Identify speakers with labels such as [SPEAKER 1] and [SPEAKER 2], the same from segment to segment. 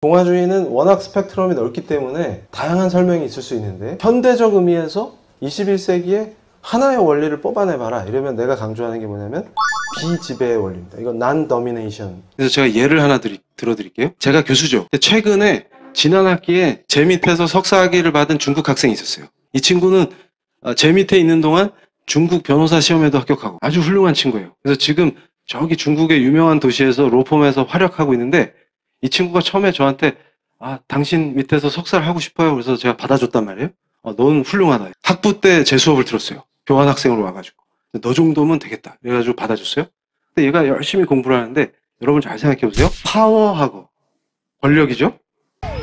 [SPEAKER 1] 동화주의는 워낙 스펙트럼이 넓기 때문에 다양한 설명이 있을 수 있는데 현대적 의미에서 21세기에 하나의 원리를 뽑아내봐라 이러면 내가 강조하는 게 뭐냐면 비지배의 원리입니다. 이건 non-domination. 그래서 제가 예를 하나 드리, 들어드릴게요. 제가 교수죠. 최근에 지난 학기에 제 밑에서 석사학위를 받은 중국 학생이 있었어요. 이 친구는 어, 제 밑에 있는 동안 중국 변호사 시험에도 합격하고 아주 훌륭한 친구예요. 그래서 지금 저기 중국의 유명한 도시에서 로펌에서 활약하고 있는데 이 친구가 처음에 저한테 아 당신 밑에서 석사를 하고 싶어요. 그래서 제가 받아줬단 말이에요. 어, 넌 훌륭하다. 학부 때 제 수업을 들었어요. 교환 학생으로 와가지고 너 정도면 되겠다. 그래가지고 받아줬어요. 근데 얘가 열심히 공부를 하는데 여러분 잘 생각해 보세요. 파워하고 권력이죠.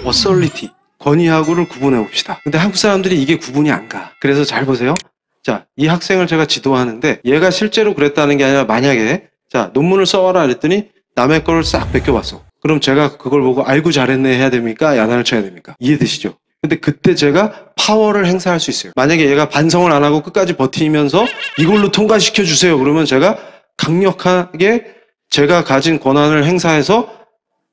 [SPEAKER 1] 어설리티 권위하고를 구분해 봅시다. 근데 한국 사람들이 이게 구분이 안 가. 그래서 잘 보세요. 자, 이 학생을 제가 지도하는데 얘가 실제로 그랬다는 게 아니라 만약에 자, 논문을 써와라 그랬더니 남의 거를 싹 베껴 왔어. 그럼 제가 그걸 보고 아이고 잘했네 해야 됩니까? 야단을 쳐야 됩니까? 이해되시죠? 근데 그때 제가 파워를 행사할 수 있어요. 만약에 얘가 반성을 안 하고 끝까지 버티면서 이걸로 통과시켜 주세요. 그러면 제가 강력하게 제가 가진 권한을 행사해서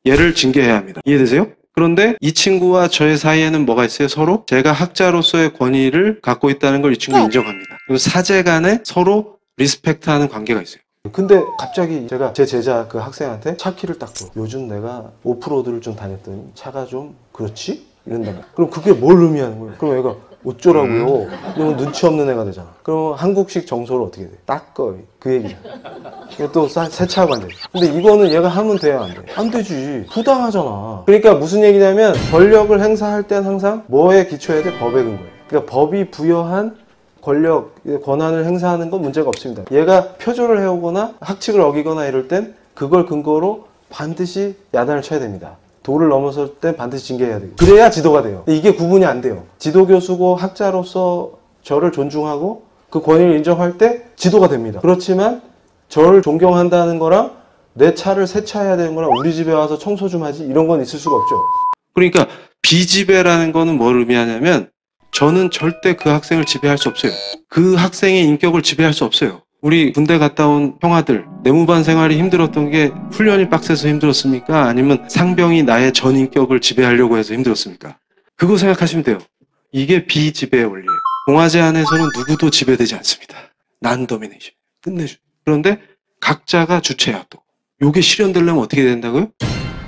[SPEAKER 1] 얘를 징계해야 합니다. 이해되세요? 그런데 이 친구와 저의 사이에는 뭐가 있어요? 서로 제가 학자로서의 권위를 갖고 있다는 걸 이 친구 인정합니다. 그리고 사제 간에 서로 respect하는 관계가 있어요. 근데 갑자기 제가 제 제자 그 학생한테 차 키를 딱 줘. 요즘 내가 오프로드를 좀 다녔더니 차가 좀 그렇지? 말이야. 그럼 그게 뭘 의미하는 거예요? 그럼 얘가 어쩌라고요? 이러면 눈치 없는 애가 되잖아. 그럼 한국식 정서로 어떻게 돼? 닦어. 그 얘기야. 또 사- 세차하고 안 돼. 근데 이거는 얘가 하면 돼야 안 돼? 안 되지. 부당하잖아. 그러니까 무슨 얘기냐면 권력을 행사할 땐 항상 뭐에 기초해야 돼? 법에 근거해. 그러니까 법이 부여한 권력, 권한을 행사하는 건 문제가 없습니다. 얘가 표절을 해오거나 학칙을 어기거나 이럴 땐 그걸 근거로 반드시 야단을 쳐야 됩니다. 도를 넘어설 땐 반드시 징계해야 되고 그래야 지도가 돼요. 이게 구분이 안 돼요. 지도 교수고 학자로서 저를 존중하고 그 권위를 인정할 때 지도가 됩니다. 그렇지만 저를 존경한다는 거랑 내 차를 세차해야 되는 거랑 우리 집에 와서 청소 좀 하지 이런 건 있을 수가 없죠. 그러니까 비지배라는 거는 뭘 의미하냐면 저는 절대 그 학생을 지배할 수 없어요. 그 학생의 인격을 지배할 수 없어요. 우리 군대 갔다 온 형아들 내무반 생활이 힘들었던 게 훈련이 빡세서 힘들었습니까? 아니면 상병이 나의 전 인격을 지배하려고 해서 힘들었습니까? 그거 생각하시면 돼요. 이게 비지배의 원리예요. 공화제 안에서는 누구도 지배되지 않습니다. 난 도미네이션. 끝내줘. 그런데 각자가 주체야 또. 요게 실현되려면 어떻게 된다고요?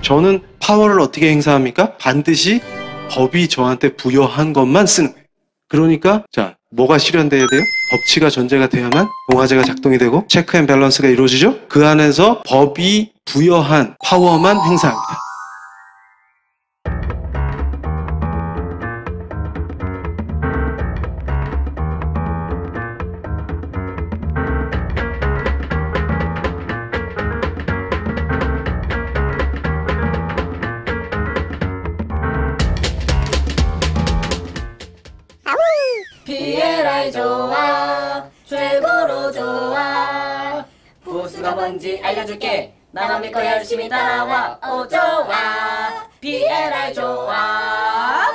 [SPEAKER 1] 저는 파워를 어떻게 행사합니까? 반드시 법이 저한테 부여한 것만 쓰는 거예요. 그러니까 자 뭐가 실현돼야 돼요? 법치가 전제가 돼야만 공화제가 작동이 되고 check and balance가 이루어지죠. 그 안에서 법이 부여한 파워만 행사합니다.
[SPEAKER 2] PLI 좋아. 최고로 좋아. 보수가 뭔지 알려줄게. 나만 믿고 열심히 따라와. 오 좋아. PLI 좋아